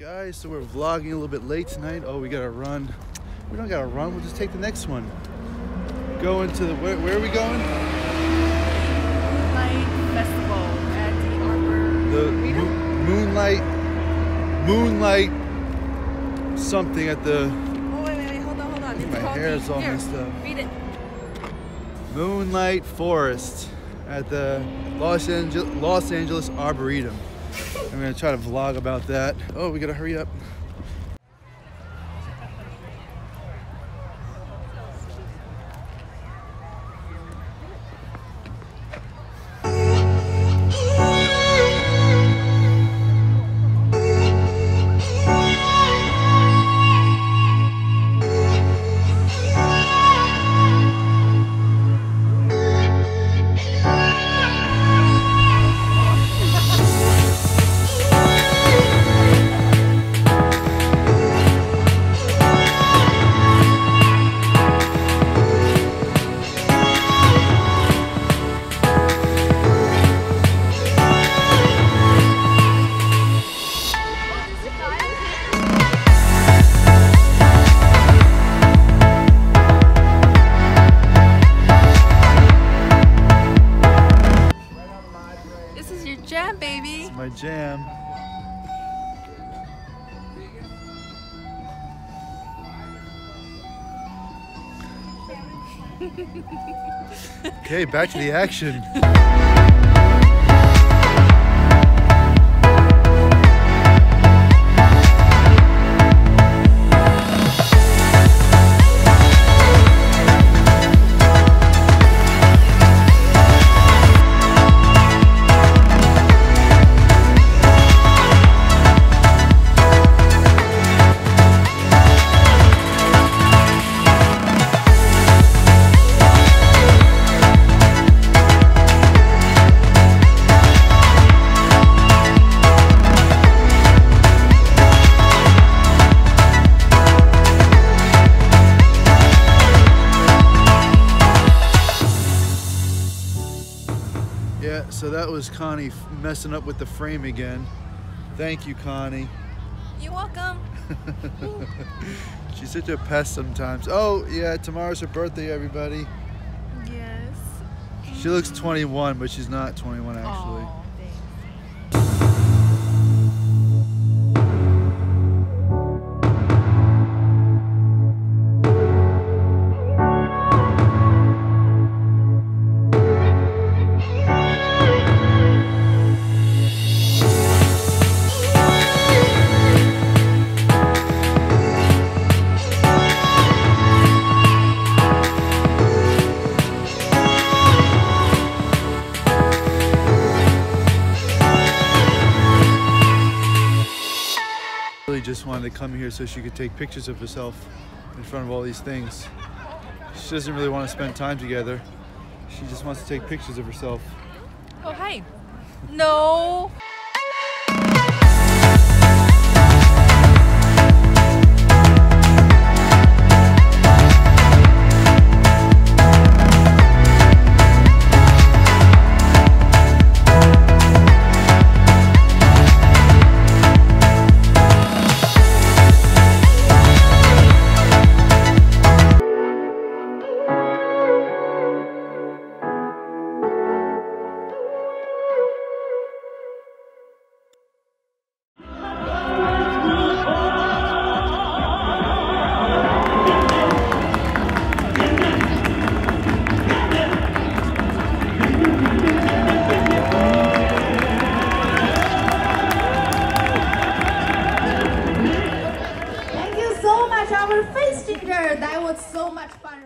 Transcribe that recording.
guys, so we're vlogging a little bit late tonight. Oh, we gotta run. We don't gotta run, we'll just take the next one. Go into the, where, where are we going? Light Festival at the Arbor. The Mo- Moonlight, Moonlight something at the Oh, wait, wait, wait, hold on, hold on. It's My hair the- is all Here, messed up. Read it. Moonlight Forest at the Los, Ange- Los Angeles Arboretum. I'm gonna try to vlog about that. Oh, we gotta hurry up. Jam. okay, back to the action. So that was Connie f- messing up with the frame again. Thank you, Connie. You're welcome. She's such a pest sometimes. Oh, yeah, tomorrow's her birthday, everybody. Yes. She looks mm. 21, but she's not 21 actually. Aw, just wanted to come here so she could take pictures of herself in front of all these things. She doesn't really want to spend time together. She just wants to take pictures of herself. Oh, hi. No. So much fun.